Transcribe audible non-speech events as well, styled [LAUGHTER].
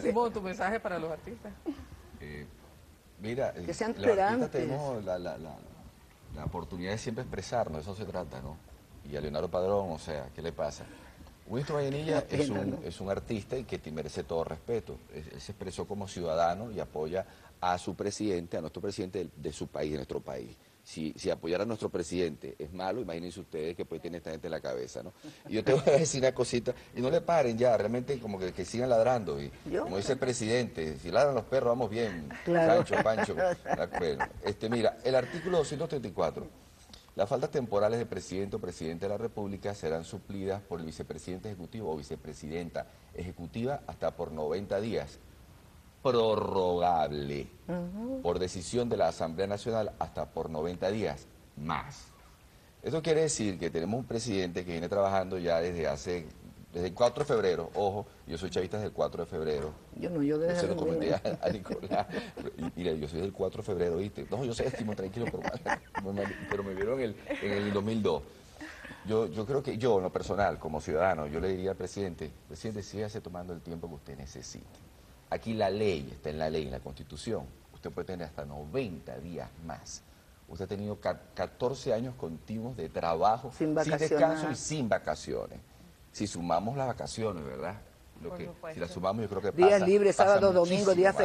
Simón, tu mensaje para los artistas. Eh, mira, Que sean los artistas tolerantes. tenemos la, la, la, la oportunidad de siempre expresarnos, de eso se trata, ¿no? Y a Leonardo Padrón, o sea, ¿qué le pasa? Winston Vallenilla es pena, un, ¿no? es un artista y que te merece todo respeto. Él, él se expresó como ciudadano y apoya a su presidente, a nuestro presidente de, de su país, de nuestro país. Si, si apoyar a nuestro presidente es malo, imagínense ustedes que pues tiene esta gente en la cabeza, ¿no? Y yo te voy a decir una cosita, y no le paren ya, realmente como que, que sigan ladrando. Y, ¿Yo? como dice el presidente, si ladran los perros vamos bien. Claro. Sancho, Pancho. [LAUGHS] Bueno, este, mira, el artículo 234. Las faltas temporales de presidente o presidente de la República serán suplidas por el vicepresidente ejecutivo o vicepresidenta ejecutiva hasta por 90 días. Prorrogable. Por decisión de la Asamblea Nacional hasta por 90 días más. Eso quiere decir que tenemos un presidente que viene trabajando ya desde hace, desde el 4 de febrero, ojo, yo soy chavista desde el 4 de febrero, Yo no, yo desde se lo comenté a, a Nicolás. Mira, yo soy del 4 de febrero, ¿viste? No, yo soy estimo, tranquilo, pero, me- pero me vieron en el, en el 2002. Yo, yo creo que yo, en lo personal, como ciudadano, yo le diría al presidente, presidente, sígase tomando el tiempo que usted necesite. Aquí la ley, está en la ley, en la Constitución. Usted puede tener hasta 90 días más. Usted ha tenido ca- 14 años continuos de trabajo, Sin descanso y sin vacaciones. Si sumamos las vacaciones, ¿verdad? Lo que, si las sumamos, yo creo que Días pasa- libres, sábado, domingo, días más.